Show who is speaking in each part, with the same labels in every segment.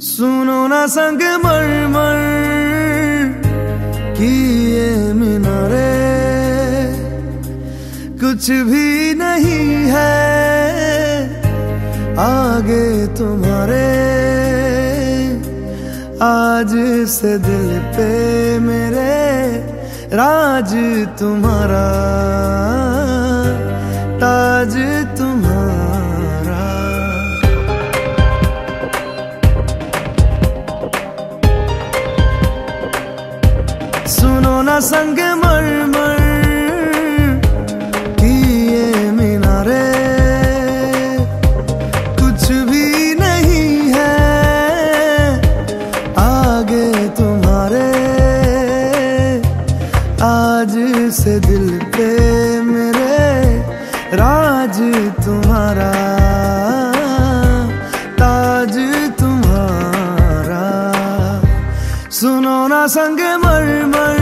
Speaker 1: सुनो ना संग मर मर की ये मीनारे। कुछ भी नहीं है आगे तुम्हारे। आज से दिल पे मेरे राज तुम्हारा। संग मर मर की ये मीनारे। कुछ भी नहीं है आगे तुम्हारे। आज से दिल पे मेरे राज तुम्हारा, ताज तुम्हारा। सुनो ना संग मर मर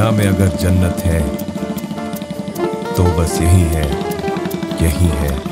Speaker 2: दुनिया में अगर जन्नत है तो बस यही है यही है।